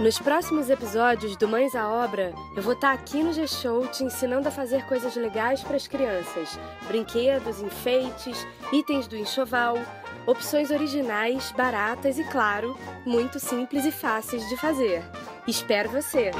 Nos próximos episódios do Mães à Obra, eu vou estar aqui no G-Show te ensinando a fazer coisas legais para as crianças: brinquedos, enfeites, itens do enxoval, opções originais, baratas e, claro, muito simples e fáceis de fazer. Espero você!